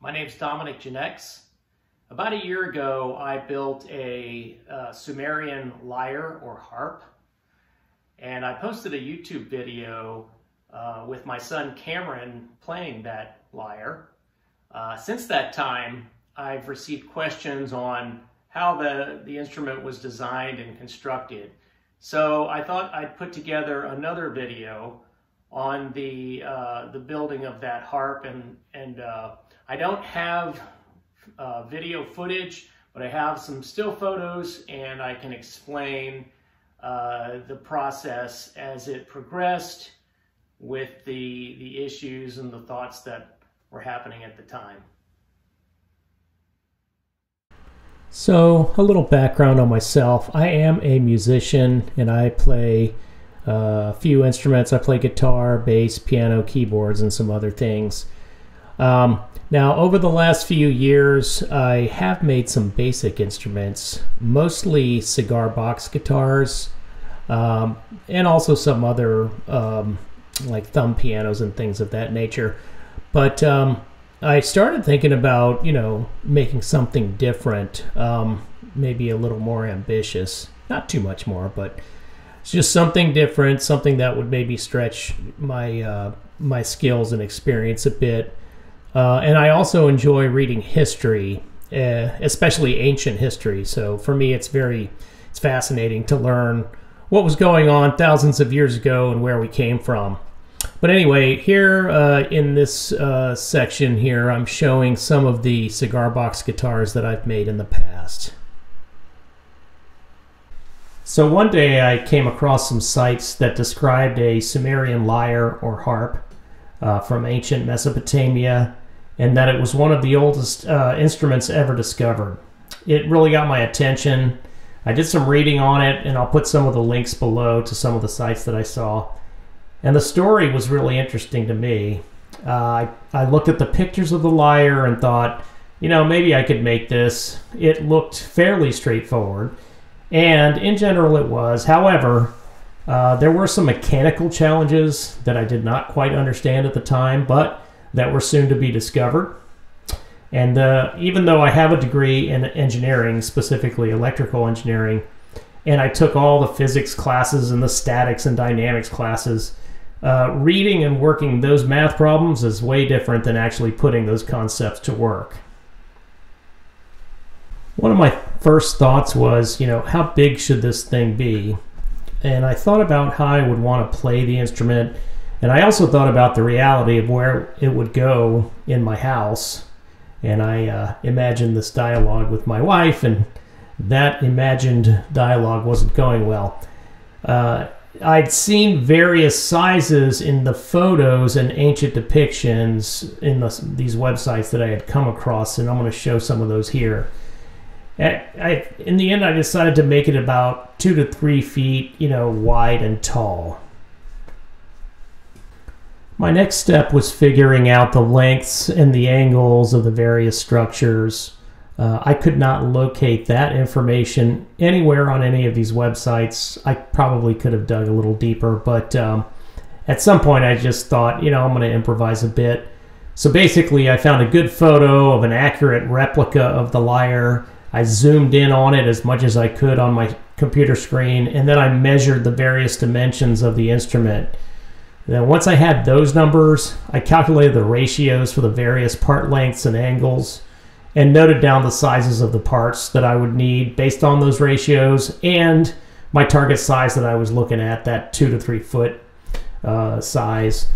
My name's Dominic Genex. About a year ago, I built a uh, Sumerian lyre or harp, and I posted a YouTube video uh, with my son Cameron playing that lyre. Uh, since that time, I've received questions on how the, the instrument was designed and constructed. So I thought I'd put together another video on the uh, the building of that harp and and uh, I don't have uh, video footage but I have some still photos and I can explain uh, the process as it progressed with the the issues and the thoughts that were happening at the time. So, a little background on myself. I am a musician and I play a few instruments. I play guitar, bass, piano, keyboards, and some other things. Um, now, over the last few years, I have made some basic instruments, mostly cigar box guitars, um, and also some other um, like thumb pianos and things of that nature. But um, I started thinking about, you know, making something different, um, maybe a little more ambitious. Not too much more, but it's just something different, something that would maybe stretch my uh, my skills and experience a bit. Uh, and I also enjoy reading history, uh, especially ancient history. So for me, it's very it's fascinating to learn what was going on thousands of years ago and where we came from. But anyway, here uh, in this uh, section here, I'm showing some of the cigar box guitars that I've made in the past. So one day I came across some sites that described a Sumerian lyre or harp uh, from ancient Mesopotamia and that it was one of the oldest uh, instruments ever discovered. It really got my attention. I did some reading on it and I'll put some of the links below to some of the sites that I saw. And the story was really interesting to me. Uh, I, I looked at the pictures of the lyre and thought, you know, maybe I could make this. It looked fairly straightforward, and in general it was. However, uh, there were some mechanical challenges that I did not quite understand at the time, but that were soon to be discovered. And uh, even though I have a degree in engineering, specifically electrical engineering, and I took all the physics classes and the statics and dynamics classes, uh, reading and working those math problems is way different than actually putting those concepts to work. One of my first thoughts was, you know, how big should this thing be? And I thought about how I would want to play the instrument. And I also thought about the reality of where it would go in my house. And I uh, imagined this dialogue with my wife, and that imagined dialogue wasn't going well. Uh, I'd seen various sizes in the photos and ancient depictions in the, these websites that I had come across, and I'm going to show some of those here. I, in the end, I decided to make it about two to three feet, you know, wide and tall. My next step was figuring out the lengths and the angles of the various structures. Uh, I could not locate that information anywhere on any of these websites. I probably could have dug a little deeper, but um, at some point I just thought, you know, I'm going to improvise a bit. So basically, I found a good photo of an accurate replica of the lyre. I zoomed in on it as much as I could on my computer screen, and then I measured the various dimensions of the instrument. then once I had those numbers, I calculated the ratios for the various part lengths and angles and noted down the sizes of the parts that I would need based on those ratios and my target size that I was looking at, that two to three foot uh, size.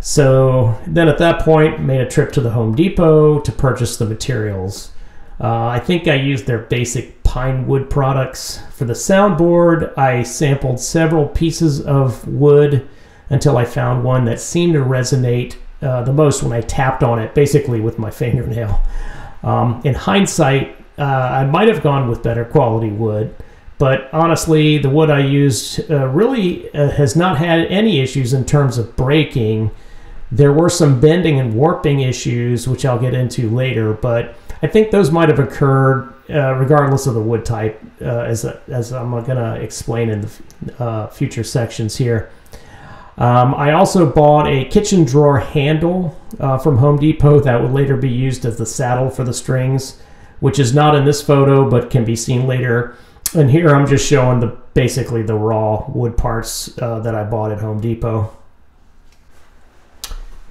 So then at that point, made a trip to the Home Depot to purchase the materials. Uh, I think I used their basic pine wood products. For the soundboard, I sampled several pieces of wood until I found one that seemed to resonate uh, the most when I tapped on it, basically with my fingernail. Um, in hindsight, uh, I might have gone with better quality wood, but honestly, the wood I used uh, really uh, has not had any issues in terms of breaking. There were some bending and warping issues, which I'll get into later, but I think those might have occurred uh, regardless of the wood type, uh, as, as I'm going to explain in the uh, future sections here. Um, I also bought a kitchen drawer handle uh, from Home Depot that would later be used as the saddle for the strings, which is not in this photo but can be seen later. And here I'm just showing the basically the raw wood parts uh, that I bought at Home Depot.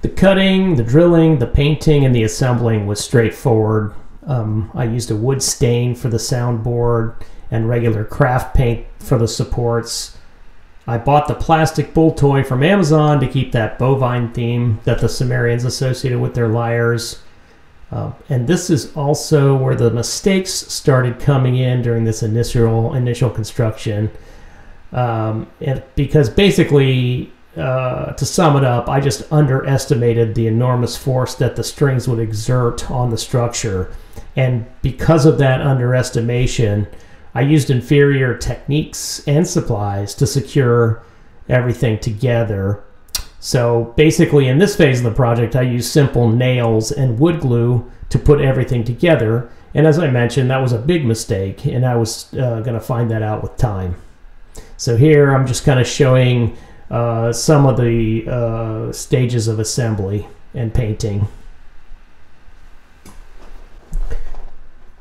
The cutting, the drilling, the painting, and the assembling was straightforward. Um, I used a wood stain for the soundboard and regular craft paint for the supports. I bought the plastic bull toy from Amazon to keep that bovine theme that the Sumerians associated with their lyres. Uh, and this is also where the mistakes started coming in during this initial initial construction. Um, and because basically, uh, to sum it up, I just underestimated the enormous force that the strings would exert on the structure. And because of that underestimation, I used inferior techniques and supplies to secure everything together. So basically, in this phase of the project, I used simple nails and wood glue to put everything together. And as I mentioned, that was a big mistake, and I was uh, going to find that out with time. So here I'm just kind of showing uh, some of the uh, stages of assembly and painting.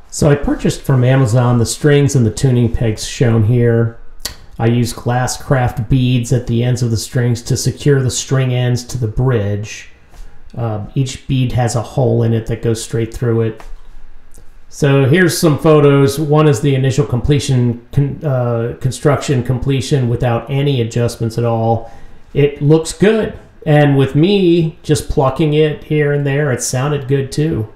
So I purchased from Amazon the strings and the tuning pegs shown here. I used glass craft beads at the ends of the strings to secure the string ends to the bridge. Uh, each bead has a hole in it that goes straight through it. So here's some photos. One is the initial completion, con uh, construction completion without any adjustments at all. It looks good. And with me just plucking it here and there, it sounded good too.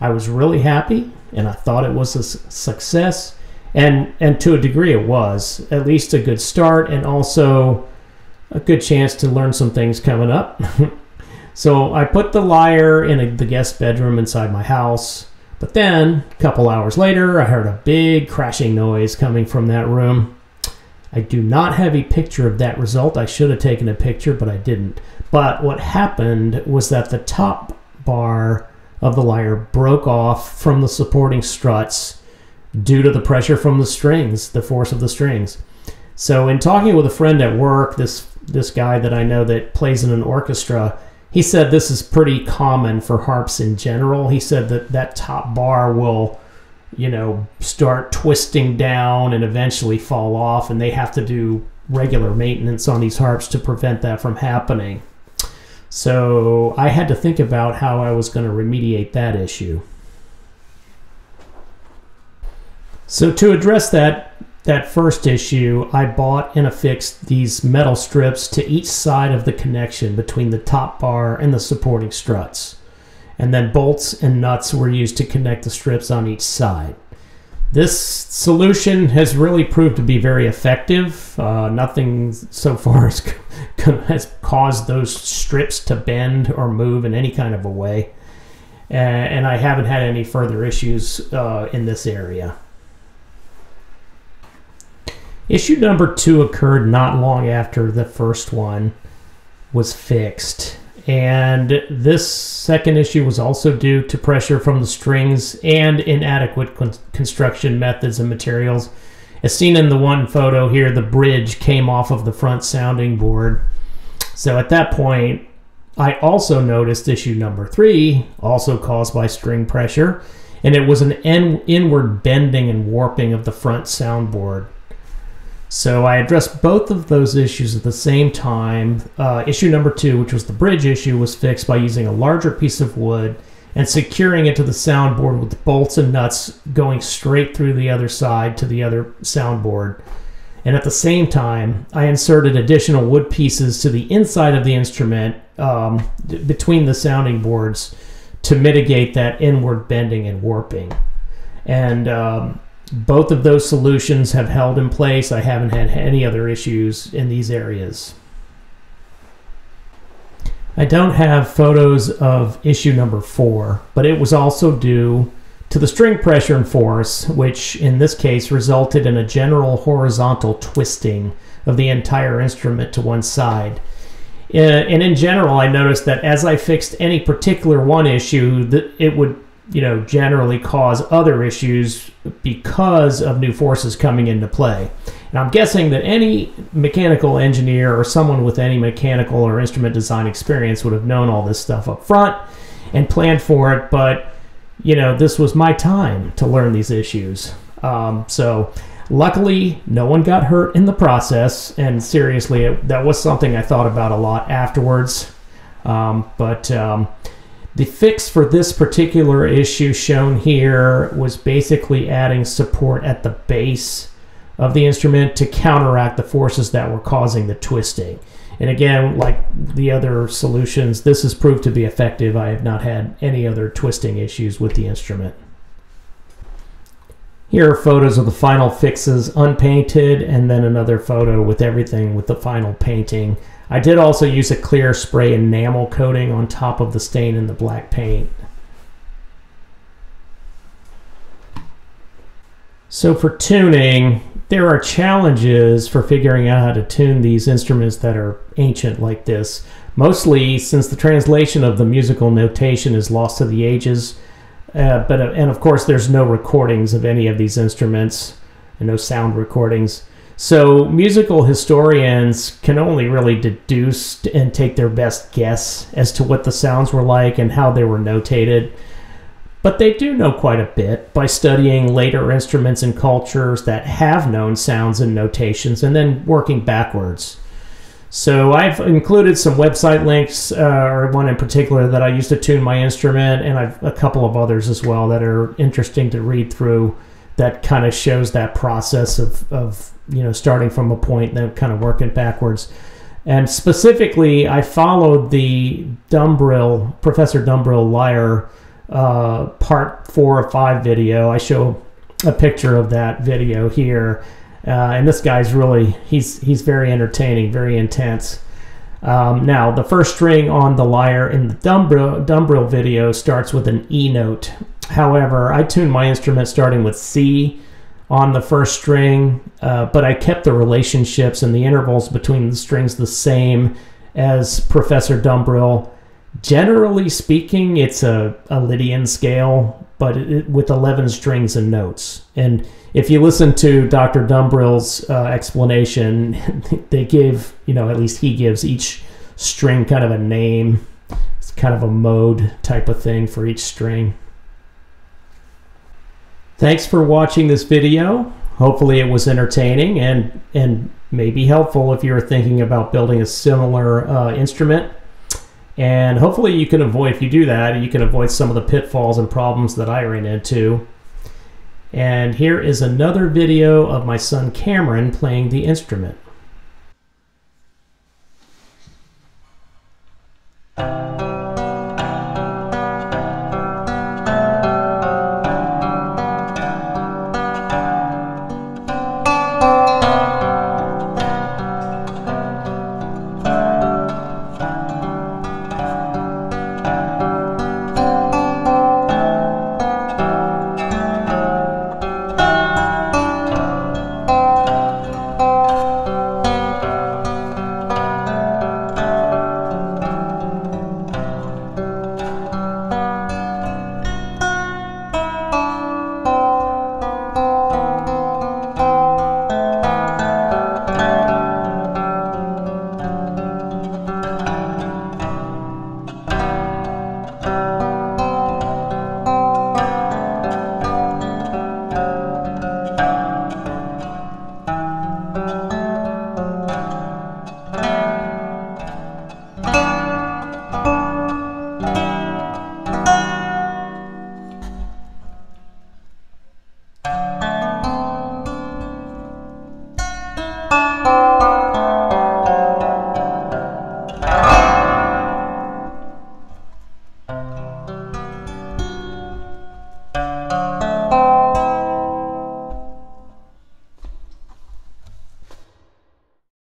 I was really happy and I thought it was a success. And, and to a degree, it was at least a good start and also a good chance to learn some things coming up. so I put the lyre in a, the guest bedroom inside my house. But then, a couple hours later, I heard a big crashing noise coming from that room. I do not have a picture of that result. I should have taken a picture, but I didn't. But what happened was that the top bar of the lyre broke off from the supporting struts due to the pressure from the strings, the force of the strings. So in talking with a friend at work, this this guy that I know that plays in an orchestra, he said this is pretty common for harps in general. He said that that top bar will, you know, start twisting down and eventually fall off and they have to do regular maintenance on these harps to prevent that from happening. So I had to think about how I was going to remediate that issue. So to address that that first issue, I bought and affixed these metal strips to each side of the connection between the top bar and the supporting struts. And then bolts and nuts were used to connect the strips on each side. This solution has really proved to be very effective. Uh, nothing so far has, has caused those strips to bend or move in any kind of a way. and I haven't had any further issues uh, in this area. Issue number two occurred not long after the first one was fixed. And this second issue was also due to pressure from the strings and inadequate con construction methods and materials. As seen in the one photo here, the bridge came off of the front sounding board. So at that point, I also noticed issue number three, also caused by string pressure, and it was an inward bending and warping of the front soundboard. So I addressed both of those issues at the same time. Uh, issue number two, which was the bridge issue, was fixed by using a larger piece of wood and securing it to the soundboard with bolts and nuts going straight through the other side to the other soundboard. And at the same time, I inserted additional wood pieces to the inside of the instrument um, between the sounding boards to mitigate that inward bending and warping. And um, both of those solutions have held in place. I haven't had any other issues in these areas. I don't have photos of issue number four, but it was also due to the string pressure and force, which in this case resulted in a general horizontal twisting of the entire instrument to one side. Uh, and in general, I noticed that as I fixed any particular one issue, that it would you know, generally cause other issues because of new forces coming into play. And I'm guessing that any mechanical engineer or someone with any mechanical or instrument design experience would have known all this stuff up front and planned for it, but you know, this was my time to learn these issues. Um, so, luckily, no one got hurt in the process, and seriously, it, that was something I thought about a lot afterwards. Um, but um, the fix for this particular issue shown here was basically adding support at the base of the instrument to counteract the forces that were causing the twisting. And again, like the other solutions, this has proved to be effective. I have not had any other twisting issues with the instrument. Here are photos of the final fixes unpainted and then another photo with everything with the final painting. I did also use a clear spray enamel coating on top of the stain in the black paint. So for tuning, there are challenges for figuring out how to tune these instruments that are ancient like this. Mostly since the translation of the musical notation is lost to the ages, uh, but uh, and of course there's no recordings of any of these instruments and no sound recordings. So musical historians can only really deduce and take their best guess as to what the sounds were like and how they were notated. But they do know quite a bit by studying later instruments and cultures that have known sounds and notations and then working backwards. So I've included some website links, uh, or one in particular that I use to tune my instrument, and I've a couple of others as well that are interesting to read through. That kind of shows that process of, of you know, starting from a point, then kind of working backwards. And specifically, I followed the Dumbrill, Professor Dumbrill Lyre uh, part four or five video. I show a picture of that video here. Uh, and this guy's really, he's, he's very entertaining, very intense. Um, now, the first string on the lyre in the Dumbrill, Dumbrill video starts with an E note. However, I tune my instrument starting with C on the first string, uh, but I kept the relationships and the intervals between the strings the same as Professor Dumbrill. Generally speaking, it's a, a Lydian scale, but it, with 11 strings and notes. And if you listen to Dr. Dumbrill's uh, explanation, they give, you know, at least he gives each string kind of a name. It's kind of a mode type of thing for each string. Thanks for watching this video. Hopefully it was entertaining and, and maybe helpful if you're thinking about building a similar uh, instrument. And hopefully you can avoid, if you do that, you can avoid some of the pitfalls and problems that I ran into. And here is another video of my son Cameron playing the instrument.